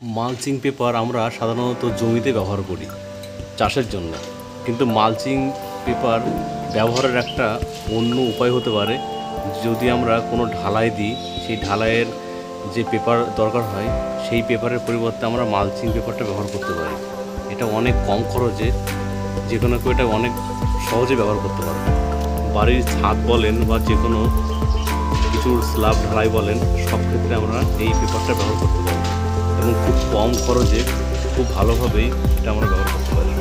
Mulching paper আমরা সাধারণত জমিতে ব্যবহার করি, চাষের জন্য। কিন্তু মালচিং পেপার ব্যবহারের একটা অন্য উপায় হতে পারে। যদি আমরা কোনো ঢালাই দিই, সেই ঢালাইয়ের যে পেপার দরকার হয়, সেই পেপারের পরিবর্তে আমরা মালচিং পেপারটা ব্যবহার করতে পারি। এটা অনেক কম খরচে, যে কোনো কেউ এটা অনেক সহজে ব্যবহার করতে পারবে। বাড়ির ছাদ বলেন বা যে কোনো কিছু স্ল্যাব ঢালাই বলেন, সব ক্ষেত্রে আমরা এই পেপারটা ব্যবহার করতে পারি। এবং খুব কম খরচে খুব ভালোভাবেই এটা আমরা ব্যবহার করতে পারি।